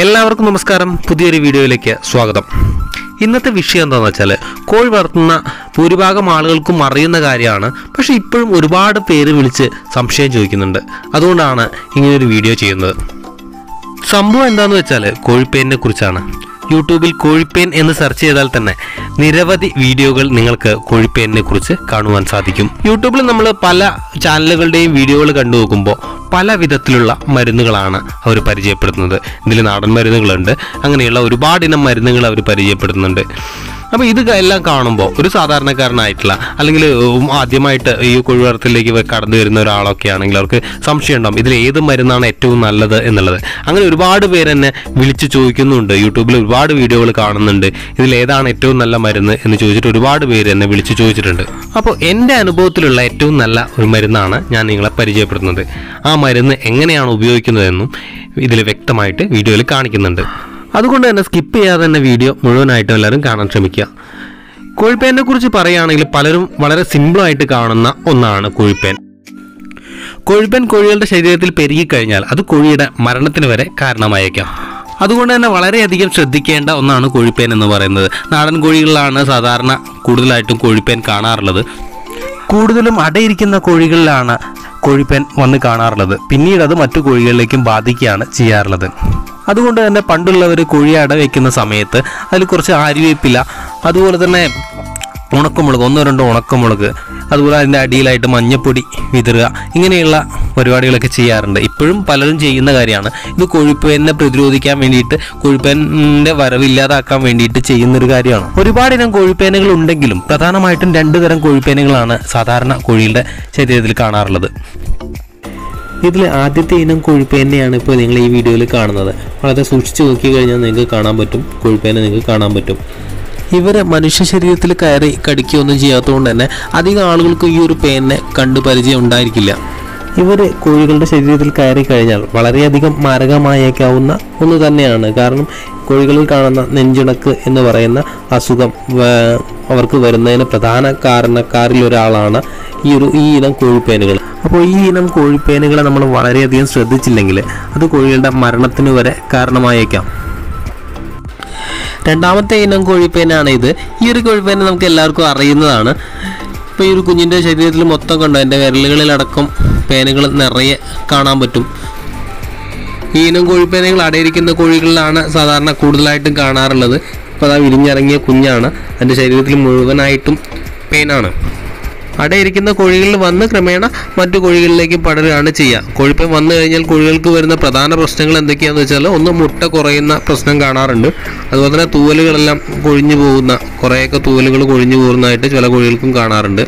എല്ലാവർക്കും നമസ്കാരം. പുതിയൊരു വീഡിയോയിലേക്ക് സ്വാഗതം. ഇന്നത്തെ വിഷയം എന്താണെന്ന് വെച്ചാൽ കോഴി വളർത്തുന്ന ഭൂരിഭാഗം ആളുകൾക്കും അറിയുന്ന കാര്യമാണ്. പക്ഷേ ഇപ്പോഴും ഒരുപാട് പേര് വിളിച്ച് സംശയം ചോദിക്കുന്നുണ്ട്. അതുകൊണ്ടാണ് ഇങ്ങനൊരു വീഡിയോ ചെയ്യുന്നത്. സംഭവം എന്താണെന്ന് വെച്ചാൽ കോഴിപ്പേരിനെ കുറിച്ചാണ്. യൂട്യൂബിൽ കോഴിപ്പേൻ എന്ന് സെർച്ച് ചെയ്താൽ തന്നെ നിരവധി വീഡിയോകൾ നിങ്ങൾക്ക് കോഴിപ്പേനിനെ കുറിച്ച് കാണുവാൻ സാധിക്കും. യൂട്യൂബിൽ നമ്മൾ പല ചാനലുകളുടെയും വീഡിയോകൾ കണ്ടു നോക്കുമ്പോൾ പല വിധത്തിലുള്ള മരുന്നുകളാണ് അവർ പരിചയപ്പെടുത്തുന്നത്. ഇതിൽ നാടൻ മരുന്നുകളുണ്ട് അങ്ങനെയുള്ള ഒരുപാടിനം മരുന്നുകൾ അവർ പരിചയപ്പെടുത്തുന്നുണ്ട്. അപ്പോൾ ഇത് എല്ലാം കാണുമ്പോൾ ഒരു സാധാരണക്കാരനായിട്ടുള്ള അല്ലെങ്കിൽ ആദ്യമായിട്ട് ഈ കുഴിവളത്തിലേക്ക് കടന്നു വരുന്ന ഒരാളൊക്കെ ആണെങ്കിൽ അവർക്ക് സംശയം ഉണ്ടാവും. ഇതിൽ ഏത് മരുന്നാണ് ഏറ്റവും നല്ലത് എന്നുള്ളത്. അങ്ങനെ ഒരുപാട് പേര് എന്നെ വിളിച്ച് ചോദിക്കുന്നുണ്ട്. യൂട്യൂബിൽ ഒരുപാട് വീഡിയോകൾ കാണുന്നുണ്ട്. ഇതിൽ ഏതാണ് ഏറ്റവും നല്ല മരുന്ന് എന്ന് ചോദിച്ചിട്ട് ഒരുപാട് പേര് എന്നെ വിളിച്ച് ചോദിച്ചിട്ടുണ്ട്. അപ്പോൾ എന്റെ അനുഭവത്തിലുള്ള ഏറ്റവും നല്ല ഒരു മരുന്നാണ് ഞാൻ നിങ്ങളെ പരിചയപ്പെടുത്തുന്നത്. ആ മരുന്ന് എങ്ങനെയാണ് ഉപയോഗിക്കുന്നതെന്നും ഇതിൽ വ്യക്തമായിട്ട് വീഡിയോയിൽ കാണിക്കുന്നുണ്ട്. അതുകൊണ്ട് തന്നെ സ്കിപ്പ് ചെയ്യാതെ തന്നെ വീഡിയോ മുഴുവനായിട്ടും എല്ലാവരും കാണാൻ ശ്രമിക്കുക. കോഴിപ്പേനെ കുറിച്ച് പറയുകയാണെങ്കിൽ പലരും വളരെ സിമ്പിളായിട്ട് കാണുന്ന ഒന്നാണ് കോഴിപ്പേൻ. കൊഴുപ്പൻ കോഴികളുടെ ശരീരത്തിൽ പെരുകിക്കഴിഞ്ഞാൽ അത് കോഴിയുടെ മരണത്തിന് വരെ കാരണമായേക്കാം. അതുകൊണ്ട് തന്നെ വളരെയധികം ശ്രദ്ധിക്കേണ്ട ഒന്നാണ് കോഴിപ്പേൻ എന്ന് പറയുന്നത്. നാടൻ കോഴികളിലാണ് സാധാരണ കൂടുതലായിട്ടും കോഴിപ്പേൻ കാണാറുള്ളത്. കൂടുതലും അടയിരിക്കുന്ന കോഴികളിലാണ് കോഴിപ്പേൻ വന്ന് കാണാറുള്ളത്. പിന്നീട് അത് മറ്റു കോഴികളിലേക്കും ബാധിക്കുകയാണ് ചെയ്യാറുള്ളത്. അതുകൊണ്ട് തന്നെ പണ്ടുള്ളവർ കുഴിയട അട വയ്ക്കുന്ന സമയത്ത് അതിൽ കുറച്ച് ആര്യവേപ്പില അതുപോലെ തന്നെ ഉണക്കമുളക് ഒന്നോ രണ്ടോ ഉണക്കമുളക് അതുപോലെ അതിന്റെ അടിയിലായിട്ട് മഞ്ഞപ്പൊടി വിതറുക ഇങ്ങനെയുള്ള പരിപാടികളൊക്കെ ചെയ്യാറുണ്ട്. ഇപ്പോഴും പലരും ചെയ്യുന്ന കാര്യമാണ്. ഇത് കൊഴുപ്പേനെ പ്രതിരോധിക്കാൻ വേണ്ടിയിട്ട് കൊഴുപ്പേന്റെ വരവില്ലാതാക്കാൻ വേണ്ടിയിട്ട് ചെയ്യുന്നൊരു കാര്യമാണ്. ഒരുപാട് കൊഴുപ്പേനകൾ ഉണ്ടെങ്കിലും പ്രധാനമായിട്ടും രണ്ട് തരം കൊഴുപ്പേനകളാണ് സാധാരണ കോഴികളുടെ ശരീരത്തിൽ കാണാറുള്ളത്. ഇതിൽ ആദ്യത്തെ ഇനം കൊഴുപ്പേനയാണ് ഇപ്പോൾ നിങ്ങൾ ഈ വീഡിയോയിൽ കാണുന്നത്. വളരെ സൂക്ഷിച്ച് നോക്കി കഴിഞ്ഞാൽ നിങ്ങൾക്ക് കാണാൻ പറ്റും. കൊഴുപ്പേന നിങ്ങൾക്ക് കാണാൻ പറ്റും. ഇവർ മനുഷ്യ ശരീരത്തിൽ കയറി കടിക്കുകയൊന്നും ചെയ്യാത്തതുകൊണ്ട് തന്നെ അധികം ആളുകൾക്ക് ഈ ഒരു പേനെ കണ്ടു പരിചയം ഉണ്ടായിരിക്കില്ല. ഇവർ കോഴികളുടെ ശരീരത്തിൽ കയറി കഴിഞ്ഞാൽ വളരെയധികം മാരകമായേക്കാവുന്ന ഒന്ന് തന്നെയാണ്. കാരണം കോഴികളിൽ കാണുന്ന നെഞ്ചിണക്ക് എന്ന് പറയുന്ന അസുഖം അവർക്ക് വരുന്നതിന് പ്രധാന കാരണക്കാരിൽ ഒരാളാണ് ഈ ഒരു ഈ ഇനം കോഴിപ്പേനുകൾ. അപ്പോൾ ഈ ഇനം കോഴിപ്പേനുകളെ നമ്മൾ വളരെയധികം ശ്രദ്ധിച്ചില്ലെങ്കിൽ അത് കോഴികളുടെ മരണത്തിന് വരെ കാരണമായേക്കാം. രണ്ടാമത്തെ ഇനം കോഴിപ്പേനാണ് ഇത്. ഈ ഒരു കോഴിപ്പേന നമുക്ക് എല്ലാവർക്കും അറിയുന്നതാണ്. ഇപ്പോൾ ഈ ഒരു കുഞ്ഞിന്റെ ശരീരത്തിൽ മൊത്തം കണ്ടോ? എന്റെ വിരലുകളിലടക്കം പേനുകൾ നിറയെ കാണാൻ പറ്റും. ഈ ഇനം കോഴിപ്പേനകൾ അടയിരിക്കുന്ന കോഴികളിലാണ് സാധാരണ കൂടുതലായിട്ടും കാണാറുള്ളത്. ഇപ്പോൾ അതാ വിരിഞ്ഞിറങ്ങിയ കുഞ്ഞാണ്. അതിന്റെ ശരീരത്തിൽ മുഴുവനായിട്ടും പെയിനാണ്. അടയിരിക്കുന്ന കോഴികളിൽ വന്ന് ക്രമേണ മറ്റു കോഴികളിലേക്ക് പടരുകയാണ് ചെയ്യുക. കോഴിപ്പേൻ വന്നു കഴിഞ്ഞാൽ കോഴികൾക്ക് വരുന്ന പ്രധാന പ്രശ്നങ്ങൾ എന്തൊക്കെയാണെന്ന് വെച്ചാൽ ഒന്ന് മുട്ട കുറയുന്ന പ്രശ്നം കാണാറുണ്ട്. അതുപോലെ തന്നെ തൂവലുകളെല്ലാം കൊഴിഞ്ഞു പോകുന്ന കുറേയൊക്കെ തൂവലുകൾ കൊഴിഞ്ഞു പോകുന്നതായിട്ട് ചില കോഴികൾക്കും കാണാറുണ്ട്.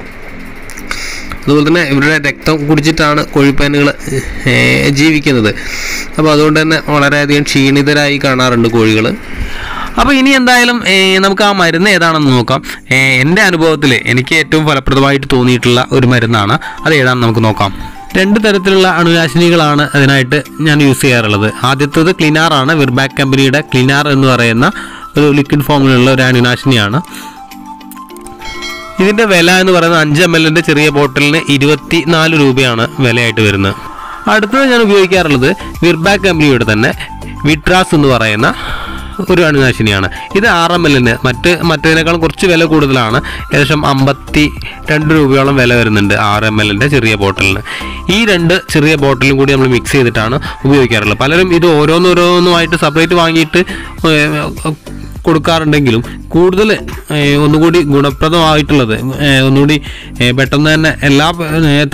അതുപോലെ തന്നെ ഇവരുടെ രക്തം കുടിച്ചിട്ടാണ് കോഴിപ്പേനുകൾ ജീവിക്കുന്നത്. അപ്പോൾ അതുകൊണ്ട് തന്നെ വളരെയധികം ക്ഷീണിതരായി കാണാറുണ്ട് കോഴികൾ അപ്പോൾ ഇനി എന്തായാലും നമുക്ക് ആ മരുന്ന് ഏതാണെന്ന് നോക്കാം. എന്റെ അനുഭവത്തിൽ എനിക്ക് ഏറ്റവും ഫലപ്രദമായിട്ട് തോന്നിയിട്ടുള്ള ഒരു മരുന്നാണ്. അത് ഏതാണെന്ന് നമുക്ക് നോക്കാം. രണ്ട് തരത്തിലുള്ള അണുനാശിനികളാണ് അതിനായിട്ട് ഞാൻ യൂസ് ചെയ്യാറുള്ളത്. ആദ്യത്തേത് ക്ലിനാറാണ്. വിർബാക്ക് കമ്പനിയുടെ ക്ലിനാർ എന്ന് പറയുന്ന ഒരു ലിക്വിഡ് ഫോമിലുള്ള ഒരു അണുനാശിനിയാണ് ഇതിന്റെ വില എന്ന് പറയുന്നത് അഞ്ച് എം എല്ലിന്റെ ചെറിയ ബോട്ടിലിന് ഇരുപത്തി നാല് രൂപയാണ് വിലയായിട്ട് വരുന്നത്. അടുത്തത് ഞാൻ ഉപയോഗിക്കാറുള്ളത് വിർബാക് കമ്പനിയുടെ തന്നെ വിട്രാസ് എന്ന് പറയുന്ന ഒരു അണുനാശിനിയാണ്. ഇത് ആറ് എം എല്ലിന് മറ്റ് മറ്റേതിനേക്കാളും കുറച്ച് വില കൂടുതലാണ്. ഏകദേശം അമ്പത്തി രണ്ട് രൂപയോളം വില വരുന്നുണ്ട് ആറ് എം എല്ലിന്റെ ചെറിയ ബോട്ടിലിന്. ഈ രണ്ട് ചെറിയ ബോട്ടിലും കൂടി നമ്മൾ മിക്സ് ചെയ്തിട്ടാണ് ഉപയോഗിക്കാറുള്ളത്. പലരും ഇത് ഓരോന്നോരോന്നുമായിട്ട് സെപ്പറേറ്റ് വാങ്ങിയിട്ട് കൊടുക്കാറുണ്ടെങ്കിലും കൂടുതൽ ഒന്നുകൂടി ഗുണപ്രദമായിട്ടുള്ളത് ഒന്നുകൂടി പെട്ടെന്ന് തന്നെ എല്ലാ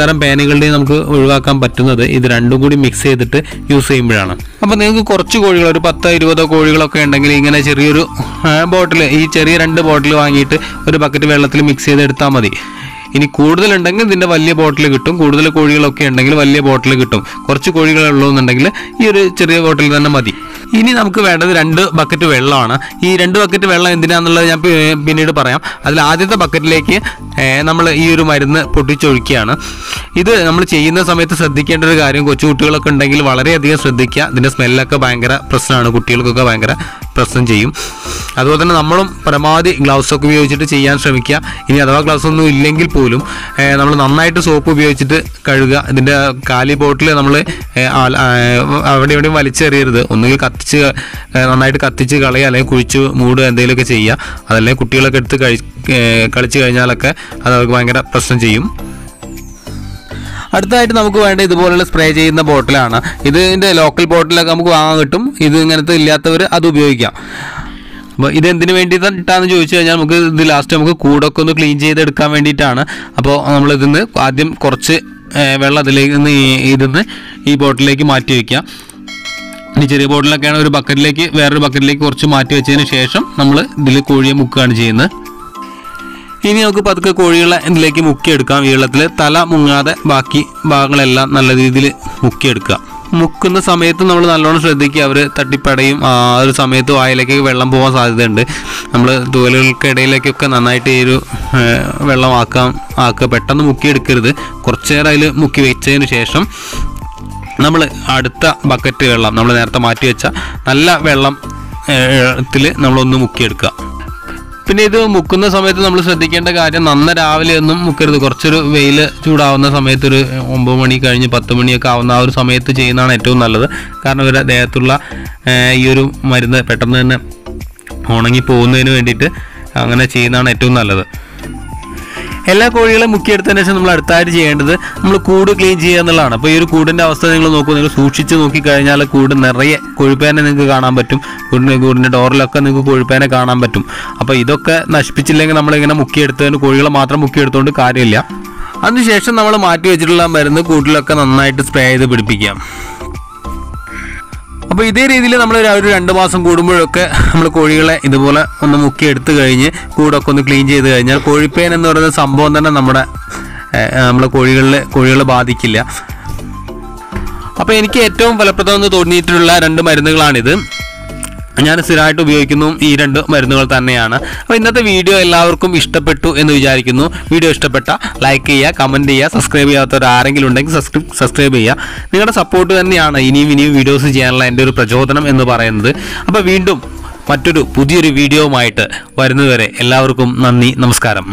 തരം പേനകളുടെയും നമുക്ക് ഒഴിവാക്കാൻ പറ്റുന്നത് ഇത് രണ്ടും കൂടി മിക്സ് ചെയ്തിട്ട് യൂസ് ചെയ്യുമ്പോഴാണ്. അപ്പോൾ നിങ്ങൾക്ക് കുറച്ച് കോഴികൾ ഒരു പത്തോ ഇരുപതോ കോഴികളൊക്കെ ഉണ്ടെങ്കിൽ ഇങ്ങനെ ചെറിയൊരു ബോട്ടിൽ ഈ ചെറിയ രണ്ട് ബോട്ടിൽ വാങ്ങിയിട്ട് ഒരു ബക്കറ്റ് വെള്ളത്തിൽ മിക്സ് ചെയ്തെടുത്താൽ മതി. ഇനി കൂടുതലുണ്ടെങ്കിൽ ഇതിന്റെ വലിയ ബോട്ടിൽ കിട്ടും. കൂടുതൽ കോഴികളൊക്കെ ഉണ്ടെങ്കിൽ വലിയ ബോട്ടിൽ കിട്ടും. കുറച്ച് കോഴികളുള്ളതെന്നുണ്ടെങ്കിൽ ഈ ഒരു ചെറിയ ബോട്ടിൽ തന്നെ മതി. ഇനി നമുക്ക് വേണ്ടത് രണ്ട് ബക്കറ്റ് വെള്ളമാണ്. ഈ രണ്ട് ബക്കറ്റ് വെള്ളം എന്തിനാന്നുള്ളത് ഞാൻ പിന്നീട് പറയാം. അതിൽ ആദ്യത്തെ ബക്കറ്റിലേക്ക് നമ്മൾ ഈ ഒരു മരുന്ന് പൊട്ടിച്ചൊഴിക്കുകയാണ്. ഇത് നമ്മൾ ചെയ്യുന്ന സമയത്ത് ശ്രദ്ധിക്കേണ്ട ഒരു കാര്യം കൊച്ചു കുട്ടികളൊക്കെ ഉണ്ടെങ്കിൽ വളരെയധികം ശ്രദ്ധിക്കുക. ഇതിന്റെ സ്മെല്ലൊക്കെ ഭയങ്കര പ്രശ്നമാണ്. കുട്ടികൾക്കൊക്കെ ഭയങ്കര പ്രശ്നം ചെയ്യും. അതുപോലെ തന്നെ നമ്മളും പരമാവധി ഗ്ലൗസ് ഒക്കെ ഉപയോഗിച്ചിട്ട് ചെയ്യാൻ ശ്രമിക്കുക. ഇനി അഥവാ ഗ്ലൗസ് ഒന്നും ഇല്ലെങ്കിൽ പോലും നമ്മൾ നന്നായിട്ട് സോപ്പ് ഉപയോഗിച്ചിട്ട് കഴുകുക. ഇതിന്റെ കാലി ബോട്ടിൽ നമ്മൾ അവിടെ എവിടെയും വലിച്ചെറിയരുത്. ഒന്നുകിൽ കത്തിച്ച് നന്നായിട്ട് കത്തിച്ച് കളയുക അല്ലെങ്കിൽ കുഴിച്ച് മൂടുക എന്തെങ്കിലുമൊക്കെ ചെയ്യുക. അതല്ലെങ്കിൽ കുട്ടികളൊക്കെ എടുത്ത് കഴി കളിച്ച് കഴിഞ്ഞാലൊക്കെ അത് അവർക്ക് ഭയങ്കര പ്രശ്നം ചെയ്യും. അടുത്തതായിട്ട് നമുക്ക് വേണ്ട ഇതുപോലുള്ള സ്പ്രേ ചെയ്യുന്ന ബോട്ടിലാണ്. ഇതിന്റെ ലോക്കൽ ബോട്ടിലൊക്കെ നമുക്ക് വാങ്ങാൻ കിട്ടും. ഇത് ഇങ്ങനത്തെ ഇല്ലാത്തവർ അത് ഉപയോഗിക്കാം. അപ്പോൾ ഇത് എന്തിനു വേണ്ടിയിട്ടാന്ന് ചോദിച്ചു കഴിഞ്ഞാൽ നമുക്ക് ഇത് ലാസ്റ്റ് നമുക്ക് കൂടൊക്കെ ഒന്ന് ക്ലീൻ ചെയ്തെടുക്കാൻ വേണ്ടിയിട്ടാണ്. അപ്പോൾ നമ്മൾ ഇതിന്ന് ആദ്യം കുറച്ച് വെള്ളം അതിലേക്ക് നിന്ന് ഈ- ഇതിന്ന് ഈ ബോട്ടിലേക്ക് മാറ്റി വയ്ക്കുക ഇനി ചെറിയ ബോട്ടിലൊക്കെയാണ് ഒരു ബക്കറ്റിലേക്ക് വേറൊരു ബക്കറ്റിലേക്ക് കുറച്ച് മാറ്റി വെച്ചതിന് ശേഷം നമ്മൾ ഇതിൽ കോഴിയെ മുക്കുകയാണ് ചെയ്യുന്നത്. ഇനി നമുക്ക് പതുക്കെ കോഴികളെ ഇതിലേക്ക് മുക്കിയെടുക്കാം. ഈ തല മുങ്ങാതെ ബാക്കി ഭാഗങ്ങളെല്ലാം നല്ല രീതിയിൽ മുക്കിയെടുക്കുക. മുക്കുന്ന സമയത്ത് നമ്മൾ നല്ലോണം ശ്രദ്ധിക്കുക. അവർ തട്ടിപ്പടയും ആ ഒരു സമയത്ത് വായിലേക്ക് വെള്ളം പോകാൻ സാധ്യതയുണ്ട്. നമ്മൾ തൂലുകൾക്കിടയിലേക്കൊക്കെ നന്നായിട്ട് ഈ ഒരു വെള്ളം ആക്കാം ആക്കുക. പെട്ടെന്ന് മുക്കിയെടുക്കരുത്. കുറച്ച് നേരം അതിൽ മുക്കി വെച്ചതിന് ശേഷം നമ്മൾ അടുത്ത ബക്കറ്റ് വെള്ളം നമ്മൾ നേരത്തെ മാറ്റി വെച്ച നല്ല വെള്ളം ത്തിൽ നമ്മളൊന്ന് മുക്കിയെടുക്കുക. പിന്നെ ഇത് മുക്കുന്ന സമയത്ത് നമ്മൾ ശ്രദ്ധിക്കേണ്ട കാര്യം നന്ന രാവിലെ ഒന്നും മുക്കരുത്. കുറച്ചൊരു വെയിൽ ചൂടാവുന്ന സമയത്ത് ഒരു ഒമ്പത് മണി കഴിഞ്ഞ് പത്ത് മണിയൊക്കെ ആവുന്ന ആ ഒരു സമയത്ത് ചെയ്യുന്നതാണ് ഏറ്റവും നല്ലത്. കാരണം ഇവരുടെ ദേഹത്തുള്ള ഈ ഒരു മരുന്ന് പെട്ടെന്ന് തന്നെ ഉണങ്ങി പോകുന്നതിന് വേണ്ടിയിട്ട് അങ്ങനെ ചെയ്യുന്നതാണ് ഏറ്റവും നല്ലത്. എല്ലാ കോഴികളെയും മുക്കിയെടുത്തതിന് ശേഷം നമ്മൾ അടുത്തായിട്ട് ചെയ്യേണ്ടത് നമ്മൾ കൂട് ക്ലീൻ ചെയ്യുക എന്നുള്ളതാണ്. അപ്പോൾ ഈ ഒരു കൂടിന്റെ അവസ്ഥ നിങ്ങൾ നോക്കൂ. നിങ്ങൾ സൂക്ഷിച്ച് നോക്കി കഴിഞ്ഞാൽ കൂട് നിറയെ കൊഴുപ്പേനെ നിങ്ങൾക്ക് കാണാൻ പറ്റും. കൂടിന്റെ കൂടിന്റെ ഡോറിലൊക്കെ നിങ്ങൾക്ക് കൊഴുപ്പേനെ കാണാൻ പറ്റും. അപ്പോൾ ഇതൊക്കെ നശിപ്പിച്ചില്ലെങ്കിൽ നമ്മളിങ്ങനെ മുക്കിയെടുത്തതിന് കോഴികളെ മാത്രം മുക്കിയെടുത്തുകൊണ്ട് കാര്യമില്ല. അതിനുശേഷം നമ്മൾ മാറ്റി വെച്ചിട്ടുള്ള മരുന്ന് കൂട്ടിലൊക്കെ നന്നായിട്ട് സ്പ്രേ ചെയ്ത് പിടിപ്പിക്കാം. അപ്പോൾ ഇതേ രീതിയിൽ നമ്മൾ ഒരു രണ്ട് മാസം കൂടുമ്പോഴൊക്കെ നമ്മൾ കോഴികളെ ഇതുപോലെ ഒന്ന് മുക്കി എടുത്തു കഴിഞ്ഞ് കൂടൊക്കെ ഒന്ന് ക്ലീൻ ചെയ്ത് കഴിഞ്ഞാൽ കോഴിപ്പേൻ എന്ന് പറയുന്ന സംഭവം തന്നെ നമ്മുടെ നമ്മളെ കോഴികളിൽ കോഴികളെ ബാധിക്കില്ല. അപ്പോൾ എനിക്ക് ഏറ്റവും ഫലപ്രദമെന്ന് തോന്നിയിട്ടുള്ള രണ്ട് മരുന്നുകളാണിത്. ഞാൻ സ്ഥിരമായിട്ട് ഉപയോഗിക്കുന്നു ഈ രണ്ട് മരുന്നുകൾ തന്നെയാണ്. അപ്പോൾ ഇന്നത്തെ വീഡിയോ എല്ലാവർക്കും ഇഷ്ടപ്പെട്ടു എന്ന് വിചാരിക്കുന്നു. വീഡിയോ ഇഷ്ടപ്പെട്ട ലൈക്ക് ചെയ്യുക കമന്റ് ചെയ്യുക സബ്സ്ക്രൈബ് ചെയ്യാത്തവർ ആരെങ്കിലും ഉണ്ടെങ്കിൽ സബ്സ്ക്രൈബ് സബ്സ്ക്രൈബ് ചെയ്യുക. നിങ്ങളുടെ സപ്പോർട്ട് തന്നെയാണ് ഇനിയും ഇനിയും വീഡിയോസ് ചെയ്യാനുള്ള എന്റെ ഒരു പ്രചോദനം എന്ന് പറയുന്നത്. അപ്പോൾ വീണ്ടും മറ്റൊരു പുതിയൊരു വീഡിയോവുമായിട്ട് വരുന്നതുവരെ എല്ലാവർക്കും നന്ദി നമസ്കാരം.